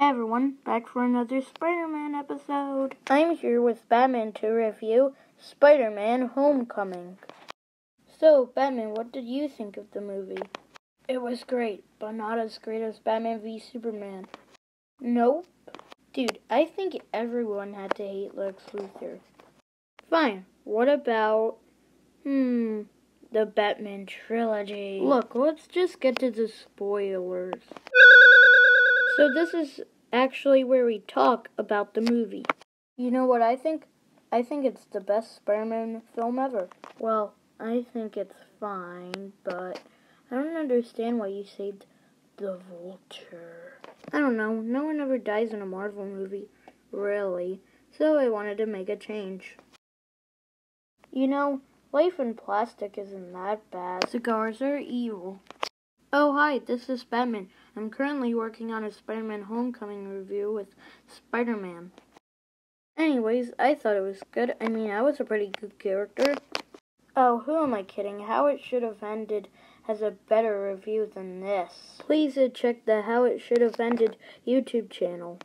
Hey everyone, back for another Spider-Man episode. I'm here with Batman to review Spider-Man Homecoming. So, Batman, what did you think of the movie? It was great, but not as great as Batman v Superman. Nope. Dude, I think everyone had to hate Lex Luthor. Fine, what about, hmm, the Batman trilogy? Look, let's just get to the spoilers. So this is actually where we talk about the movie. You know what I think? I think it's the best Spider-Man film ever. Well, I think it's fine, but I don't understand why you saved the Vulture. I don't know. No one ever dies in a Marvel movie, really. So I wanted to make a change. You know, life in plastic isn't that bad. Cigars are evil. Oh, hi, this is Batman. I'm currently working on a Spider Man Homecoming review with Spider Man. Anyways, I thought it was good. I mean, I was a pretty good character. Oh, who am I kidding? How It Should Have Ended has a better review than this. Please check the How It Should Have Ended YouTube channel.